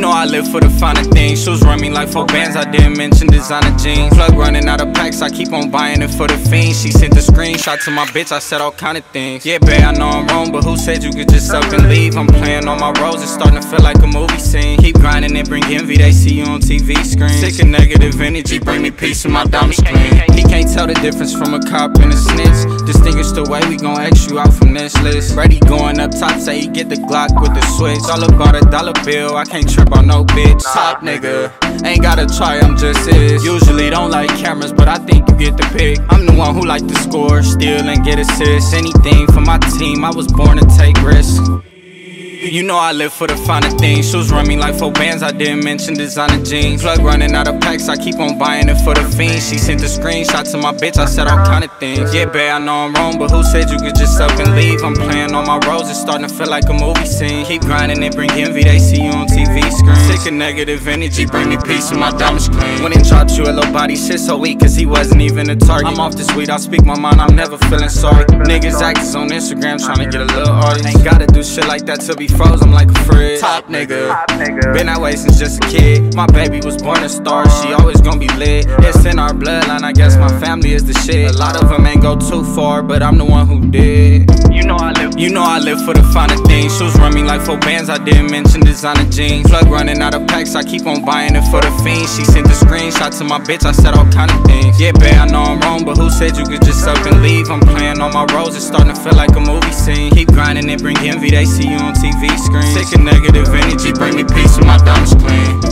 I live for the finer things. Shoes run me like four bands, I didn't mention designer jeans. Plug running out of packs, I keep on buying it for the fiends. She sent the screenshot to my bitch, I said all kind of things. Yeah, babe, I know I'm wrong, but who said you could just up and leave? I'm playing on my roles, it's starting to feel like a movie scene. Keep grinding and bring envy, they see you on TV screen. Sick of negative energy, bring me peace in my diamonds clean. He can't tell the difference from a cop and a snitch. Distinguish the way we gon' X you out from this list. Ready going up top, say he get the Glock with the switch. All about a dollar bill, I can't trip on no bitch. Top nigga, ain't gotta try, I'm just is. Usually don't like cameras, but I think you get the pick. I'm the one who like to score, steal and get assists. Anything for my team, I was born to take risks. You know I live for the finer things. Shoes run me like four bands, I didn't mention designer jeans. Plug running out of packs, I keep on buying it for the fiends. She sent the screenshot to my bitch, I said all kind of things. Yeah, babe, I know I'm wrong, but who said you could just up and leave? I'm playing on my roles, it's starting to feel like a movie scene. Keep grinding and bring envy, they see you on TV screen. Sick of negative energy, bring me peace and my diamonds clean. When it drops you a little body, shit so weak, cause he wasn't even a target. I'm off this weed, I speak my mind, I'm never feeling sorry. Niggas actors on Instagram trying to get a little audience. Ain't gotta do shit like that to be froze, I'm like a fridge. Top nigga. Been that way since just a kid. My baby was born a star, she uh-huh. always gonna be lit. Uh-huh. It's in our bloodline, I guess my family is the shit. A lot of uh-huh. them ain't go too far, but I'm the one who did. You know I live, you know I live for the finer things. Shoes run me like four bands, I didn't mention designer jeans. Plug running out of packs, I keep on buying it for the fiends. She sent the screenshot to my bitch, I said all kind of things. Yeah, babe, I know I'm wrong, but who said you could just up and leave? I'm playing on my roles, it's starting to feel like a movie scene. Keep grinding and bring envy, they see you on TV screen. Sick of negative energy, bring me peace and my diamonds clean.